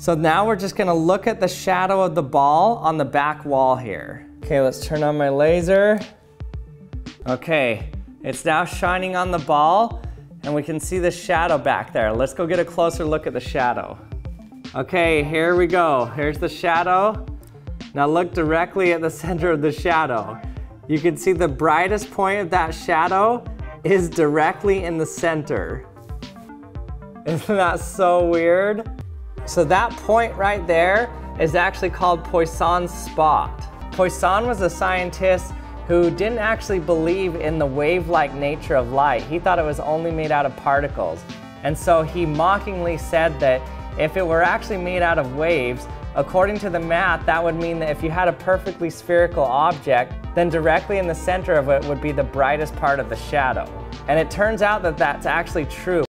So now we're just gonna look at the shadow of the ball on the back wall here. Okay, let's turn on my laser. Okay, it's now shining on the ball and we can see the shadow back there. Let's go get a closer look at the shadow. Okay, here we go. Here's the shadow. Now look directly at the center of the shadow. You can see the brightest point of that shadow is directly in the center. Isn't that so weird? So that point right there is actually called Poisson's spot. Poisson was a scientist who didn't actually believe in the wave-like nature of light. He thought it was only made out of particles. And so he mockingly said that if it were actually made out of waves, according to the math, that would mean that if you had a perfectly spherical object, then directly in the center of it would be the brightest part of the shadow. And it turns out that that's actually true.